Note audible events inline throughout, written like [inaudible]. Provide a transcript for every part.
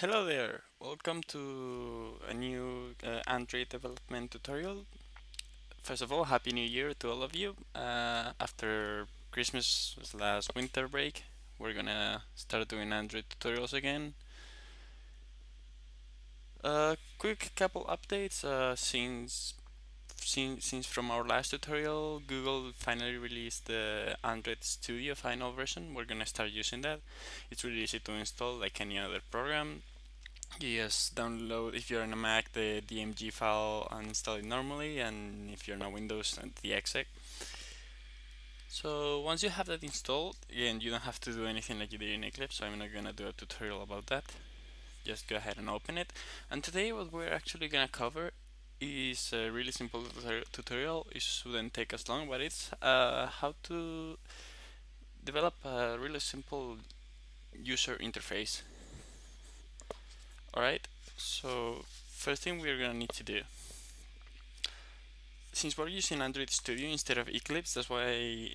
Hello there, welcome to a new uh, Android development tutorial. First of all, Happy New Year to all of you. Uh, after Christmas last winter break, we're gonna start doing Android tutorials again. A uh, quick couple updates uh, since since, from our last tutorial, Google finally released the Android Studio final version. We're gonna start using that. It's really easy to install like any other program. You just download, if you're on a Mac, the DMG file and install it normally, and if you're on a Windows, uh, the exec. So once you have that installed, again, you don't have to do anything like you did in Eclipse, so I'm not gonna do a tutorial about that. Just go ahead and open it. And today what we're actually gonna cover is a really simple tutorial. It shouldn't take us long, but it's uh, how to develop a really simple user interface. Alright, so first thing we're gonna need to do. Since we're using Android Studio instead of Eclipse, that's why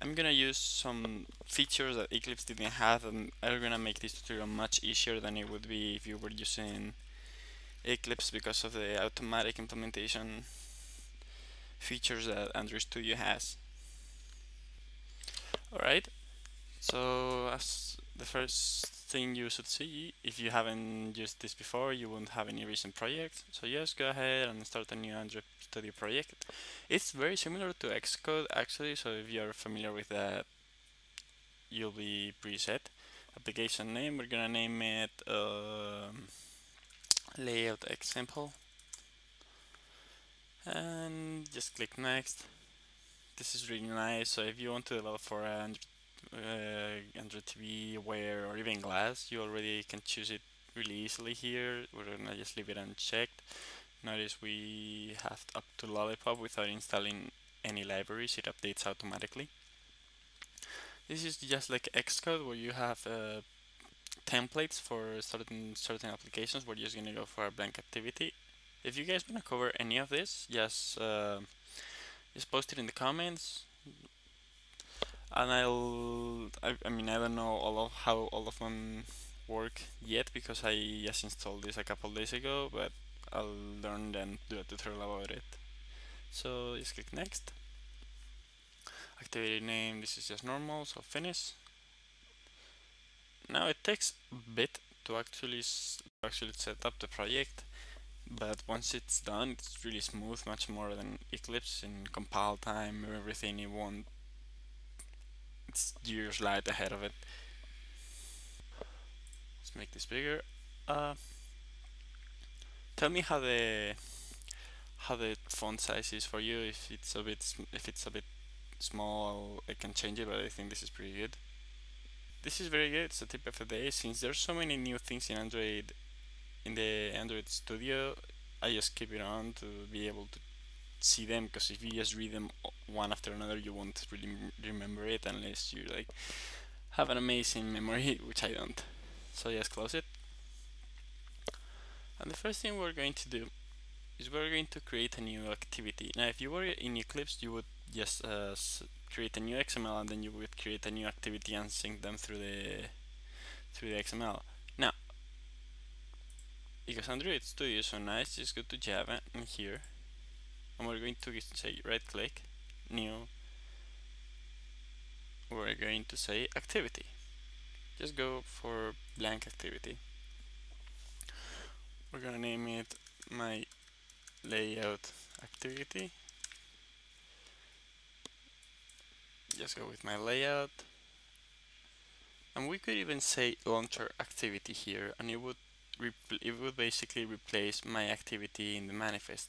I'm gonna use some features that Eclipse didn't have and I'm gonna make this tutorial much easier than it would be if you were using Eclipse because of the automatic implementation features that Android Studio has. Alright, so as the first thing you should see, if you haven't used this before, you won't have any recent projects. So just go ahead and start a new Android Studio project. It's very similar to Xcode actually, so if you're familiar with that, you'll be preset. Application name, we're gonna name it um, layout example. And just click next. This is really nice. So if you want to develop for Android, uh, Android TV, Wear or even Glass you already can choose it really easily here. We're gonna just leave it unchecked. Notice we have up to Lollipop without installing any libraries. It updates automatically. This is just like Xcode where you have uh, templates for certain certain applications we're just gonna go for a blank activity. If you guys want to cover any of this just uh, just post it in the comments. And I'll I, I mean I don't know all of how all of them work yet because I just installed this a couple days ago but I'll learn and do a tutorial about it. So just click next. Activity name this is just normal so finish now it takes a bit to actually actually set up the project, but once it's done, it's really smooth, much more than Eclipse in compile time, everything. you won't. It's years light ahead of it. Let's make this bigger. Uh, tell me how the how the font size is for you. If it's a bit if it's a bit small, I can change it, but I think this is pretty good this is very good, it's a tip of the day, since there's so many new things in Android, in the Android Studio, I just keep it on to be able to see them, because if you just read them one after another, you won't really remember it unless you like have an amazing memory, [laughs] which I don't. So just close it. And the first thing we're going to do is we're going to create a new activity. Now if you were in Eclipse, you would just uh, create a new XML and then you would create a new activity and sync them through the through the XML. Now, because Android Studio is so nice, just go to Java and here, and we're going to say right click, new, we're going to say activity. Just go for blank activity. We're gonna name it my layout activity just go with my layout. And we could even say launcher activity here and it would it would basically replace my activity in the manifest.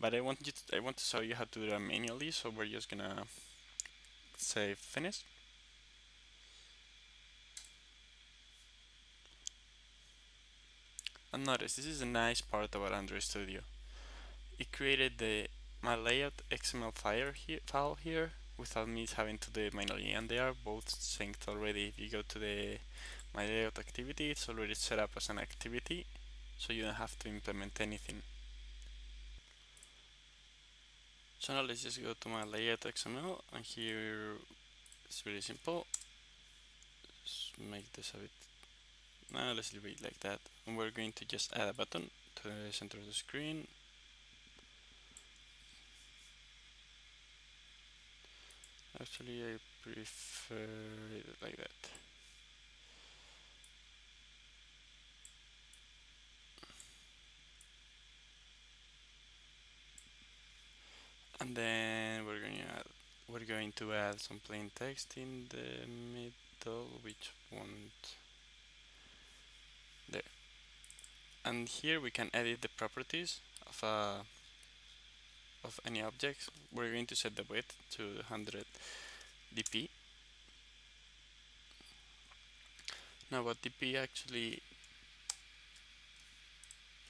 But I want you to, I want to show you how to do that manually so we're just gonna say finish. And notice this is a nice part about Android Studio. It created the my layout XML file here, file here without me having to do manually and they are both synced already if you go to the my layout activity it's already set up as an activity so you don't have to implement anything so now let's just go to my layout XML and here it's really simple Let's make this a bit Now let's leave it like that. And we're going to just add a button to the center of the screen. Actually, I prefer it like that. And then we're going to add, we're going to add some plain text in the middle, which won't there. And here we can edit the properties of a of any object. We're going to set the width to 100 dp. Now what dp actually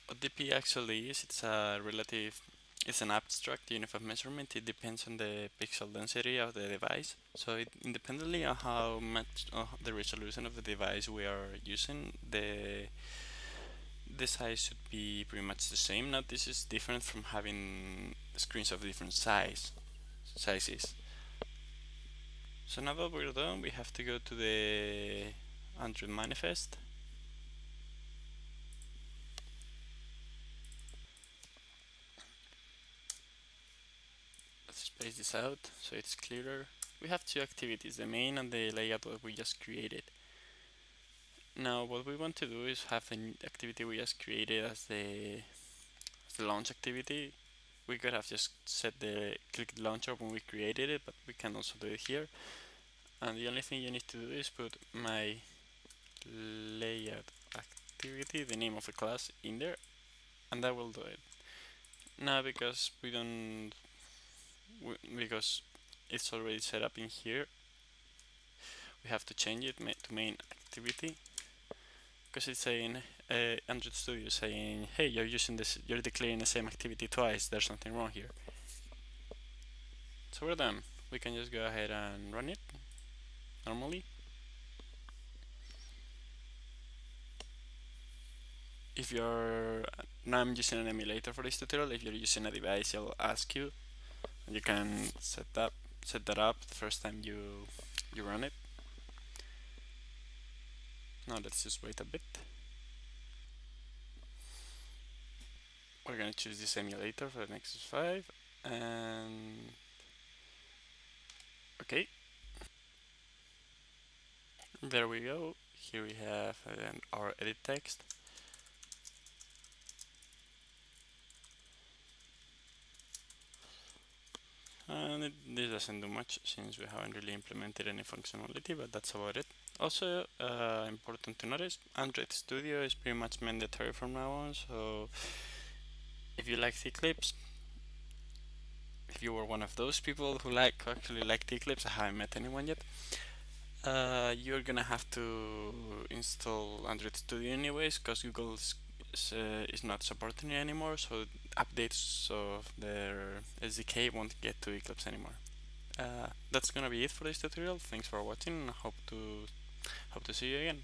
what dp actually is, it's a relative it's an abstract unit of measurement. It depends on the pixel density of the device. So it, independently of how much of the resolution of the device we are using, the the size should be pretty much the same. Now this is different from having screens of different size sizes. So now that we're done, we have to go to the Android manifest Let's space this out so it's clearer. We have two activities, the main and the layout that we just created. Now what we want to do is have the activity we just created as the, as the launch activity. We could have just set the click launcher when we created it, but we can also do it here. And the only thing you need to do is put my layout activity, the name of the class, in there, and that will do it. Now because we don't because it's already set up in here we have to change it ma to main activity because it's saying uh, Android Studio saying hey you're using this you're declaring the same activity twice. There's something wrong here. So we're done. We can just go ahead and run it normally. If you're now I'm using an emulator for this tutorial. If you're using a device it'll ask you. You can set that set that up the first time you you run it now let's just wait a bit. We're gonna choose this emulator for the Nexus 5 and okay. There we go. Here we have uh, our edit text. And it, this doesn't do much since we haven't really implemented any functionality but that's about it also uh, important to notice Android Studio is pretty much mandatory from now on so if you like Eclipse if you were one of those people who like actually like Eclipse I haven't met anyone yet uh, you're gonna have to install Android Studio anyways because Google is, uh, is not supporting it anymore, so updates of their SDK won't get to Eclipse anymore. Uh, that's gonna be it for this tutorial. Thanks for watching. Hope to hope to see you again.